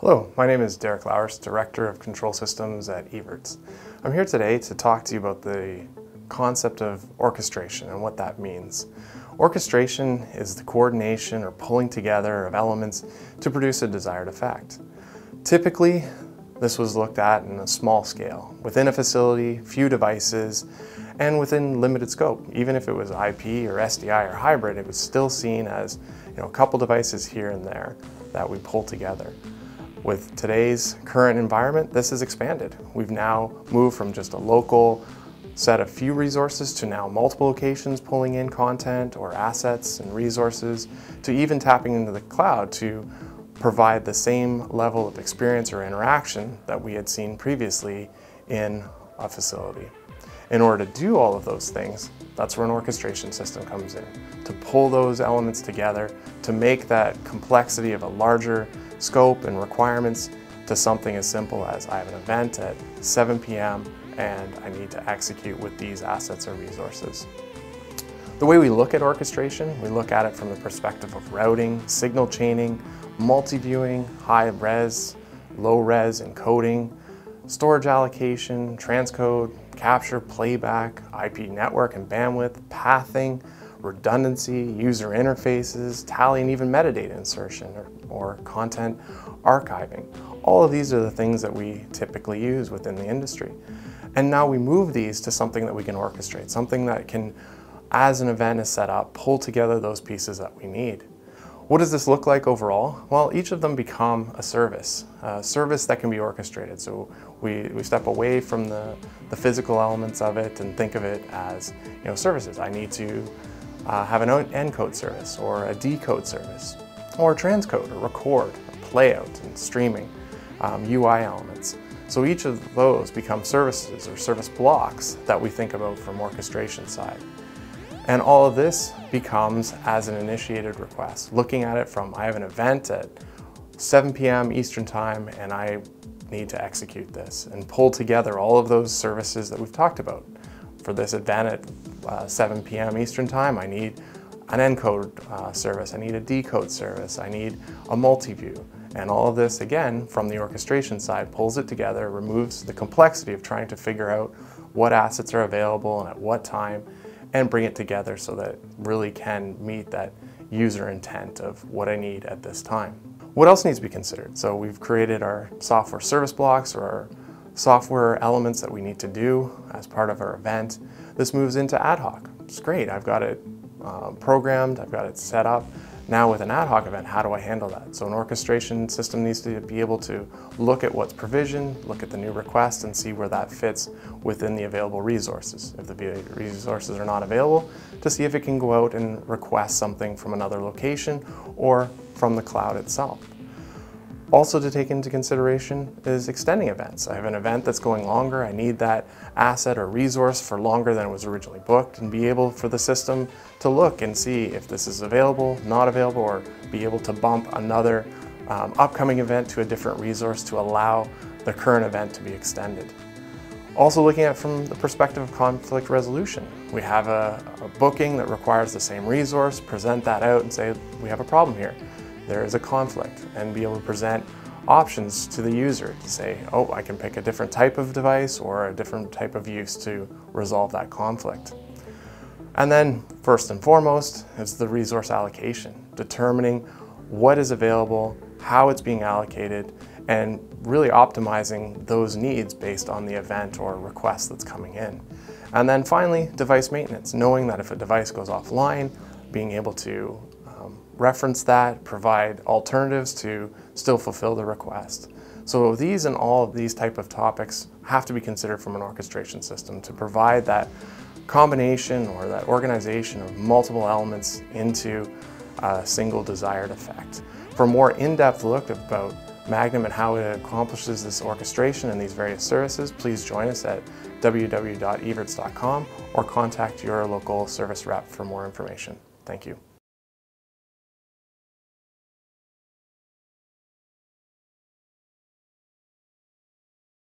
Hello, my name is Derek Lowers, Director of Control Systems at Evertz. I'm here today to talk to you about the concept of orchestration and what that means. Orchestration is the coordination or pulling together of elements to produce a desired effect. Typically, this was looked at in a small scale, within a facility, few devices, and within limited scope. Even if it was IP or SDI or hybrid, it was still seen as you know, a couple devices here and there that we pull together. With today's current environment, this has expanded. We've now moved from just a local set of few resources to now multiple locations pulling in content or assets and resources to even tapping into the cloud to provide the same level of experience or interaction that we had seen previously in a facility. In order to do all of those things, that's where an orchestration system comes in, to pull those elements together, to make that complexity of a larger scope and requirements to something as simple as I have an event at 7 p.m. and I need to execute with these assets or resources. The way we look at orchestration, we look at it from the perspective of routing, signal chaining, multi-viewing, high res, low res encoding, storage allocation, transcode, capture, playback, IP network and bandwidth, pathing, redundancy, user interfaces, tally, and even metadata insertion or, or content archiving. All of these are the things that we typically use within the industry. And now we move these to something that we can orchestrate, something that can, as an event is set up, pull together those pieces that we need. What does this look like overall? Well, each of them become a service, a service that can be orchestrated. So we, we step away from the, the physical elements of it and think of it as you know, services. I need to uh, have an encode service or a decode service or transcode or record, or playout and streaming, um, UI elements. So each of those become services or service blocks that we think about from orchestration side. And all of this becomes as an initiated request. Looking at it from, I have an event at 7 p.m. Eastern Time and I need to execute this and pull together all of those services that we've talked about. For this event at uh, 7 p.m. Eastern Time, I need an encode uh, service, I need a decode service, I need a multi-view. And all of this, again, from the orchestration side, pulls it together, removes the complexity of trying to figure out what assets are available and at what time, and bring it together so that it really can meet that user intent of what I need at this time. What else needs to be considered? So we've created our software service blocks or our software elements that we need to do as part of our event. This moves into ad hoc. It's great. I've got it uh, programmed, I've got it set up. Now with an ad hoc event, how do I handle that? So an orchestration system needs to be able to look at what's provisioned, look at the new request and see where that fits within the available resources. If the resources are not available, to see if it can go out and request something from another location or from the cloud itself. Also to take into consideration is extending events. I have an event that's going longer, I need that asset or resource for longer than it was originally booked and be able for the system to look and see if this is available, not available, or be able to bump another um, upcoming event to a different resource to allow the current event to be extended. Also looking at from the perspective of conflict resolution. We have a, a booking that requires the same resource, present that out and say, we have a problem here there is a conflict and be able to present options to the user to say, oh, I can pick a different type of device or a different type of use to resolve that conflict. And then first and foremost is the resource allocation, determining what is available, how it's being allocated, and really optimizing those needs based on the event or request that's coming in. And then finally, device maintenance, knowing that if a device goes offline, being able to reference that, provide alternatives to still fulfill the request. So these and all of these type of topics have to be considered from an orchestration system to provide that combination or that organization of multiple elements into a single desired effect. For a more in-depth look about Magnum and how it accomplishes this orchestration and these various services, please join us at www.evertz.com or contact your local service rep for more information. Thank you.